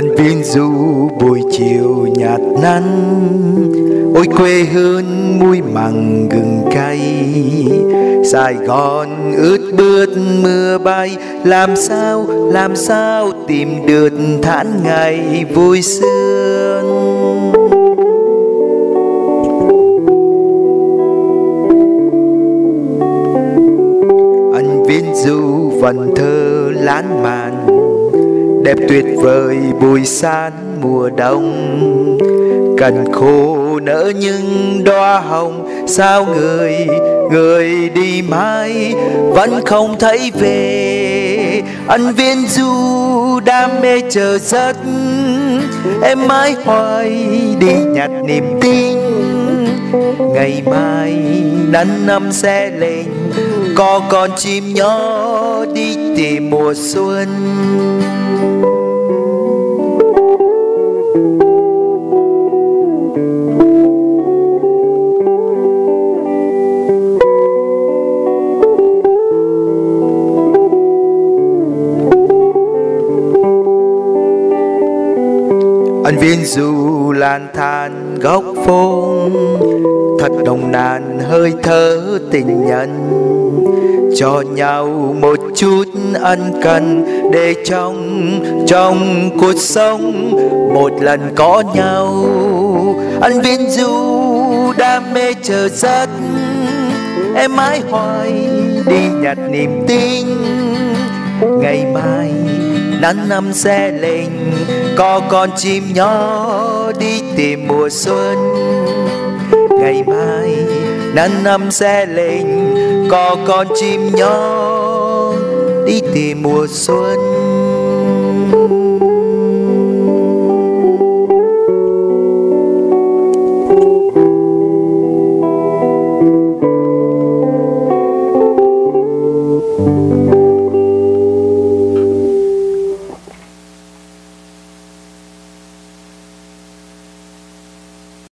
anh viên du buổi chiều nhạt nắng. Ôi quê hương muối mặn gừng cay. Sài Gòn ướt bướt mưa bay. Làm sao, làm sao tìm được thản ngày vui sương Anh viên du vần thơ lãng mạn Đẹp tuyệt vời, bùi san mùa đông. Cần khô nở những đóa hồng, sao người người đi mãi vẫn không thấy về? Anh viên du đam mê chờ giấc, em mãi hoài đi nhặt niềm tin. Ngày mai nắng năm sẽ lên, có con chim nhỏ đi thì mùa xuân. Anh viên dù lan than góc phố thật nồng nàn hơi thở tình nhân cho nhau một chút ân cần để trong trong cuộc sống một lần có nhau. Anh viên du đam mê chờ giấc, em mãi hoài đi nhặt niềm tin. Ngày mai nắng năm sẽ lên, có con chim nhỏ đi tìm mùa xuân. Ngày mai nắng năm sẽ lên có con chim nhỏ đi tìm mùa xuân.